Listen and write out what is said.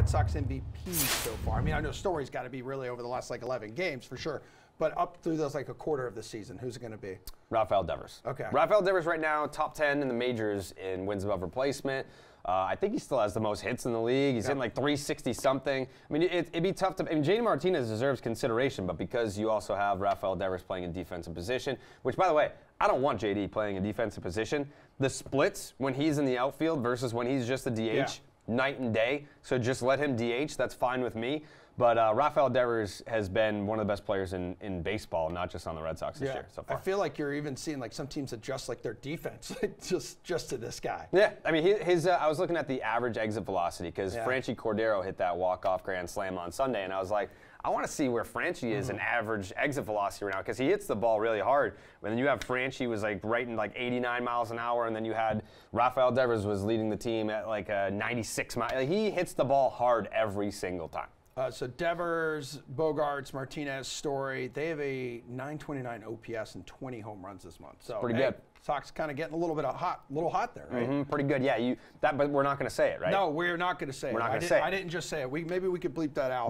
Red Sox MVP so far? I mean, I know Story's got to be really over the last like 11 games for sure, but up through those like a quarter of the season, who's it going to be? Rafael Devers. Okay. Rafael Devers right now, top 10 in the majors in wins above replacement. Uh, I think he still has the most hits in the league. He's hitting like 360 something. I mean, it, would be tough to. I mean, JD Martinez deserves consideration, but because you also have Rafael Devers playing in defensive position, which, by the way, I don't want JD playing a defensive position. The splits when he's in the outfield versus when he's just a DH, yeah. Night and day. So just let him DH. That's fine with me. But uh, Rafael Devers has been one of the best players in, in baseball, not just on the Red Sox this yeah. year so far. I feel like you're even seeing like some teams adjust like their defense just just to this guy. Yeah, I mean his. Uh, I was looking at the average exit velocity because yeah. Franchy Cordero hit that walk off grand slam on Sunday, and I was like. I want to see where Franchy is mm-hmm. in average exit velocity right now because he hits the ball really hard. And then you have Franchy was like right in like 89 miles an hour, and then you had Rafael Devers was leading the team at like a 96 mile. He hits the ball hard every single time. Uh, so Devers, Bogaerts, Martinez, Story, they have a 929 OPS and 20 home runs this month. So pretty hey, good. Sox kind of getting a little bit of hot, little hot there, right? Mm-hmm, pretty good. Yeah, you that, but we're not going to say it, right? No, we're not going to say we're it. We're not going to say it. I didn't just say it. We maybe we could bleep that out.